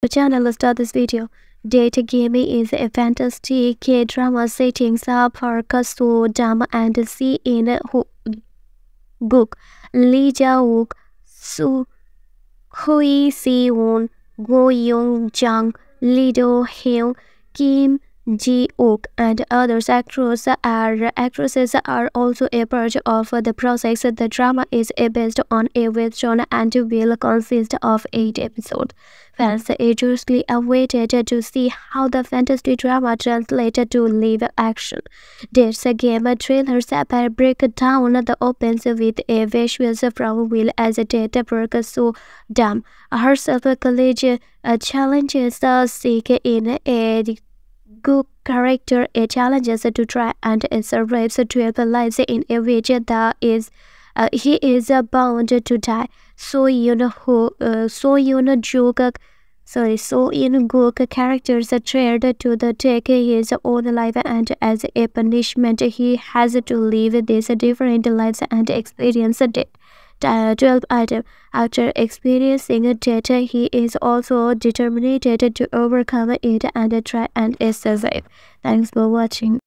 The channel let's this video. Death's Game is a fantastic K-drama setting Park So Dam and Seo In Guk, Lee Jae-wook, Su Hui Si-won, Go Youn-jung, Lee Do-hyun, Kim Ji-wook and others actors are actresses are also a part of the process. The drama is based on a webtoon and will consist of eight episodes. Fans eagerly awaited to see how the fantasy drama translated to live action. This game trailers break down the opens with a visuals from Will as a data work so dumb. Herself college uh, challenges the seek in a good character challenges to try and survive 12 lives in a which that is uh, he is bound to die. So you know who uh, so you know joke sorry so in good characters tried to the take his own life and as a punishment he has to live these different lives and experience it Uh, 12 item. After experiencing a death, he is also determined to overcome it and try and survive. Thanks for watching.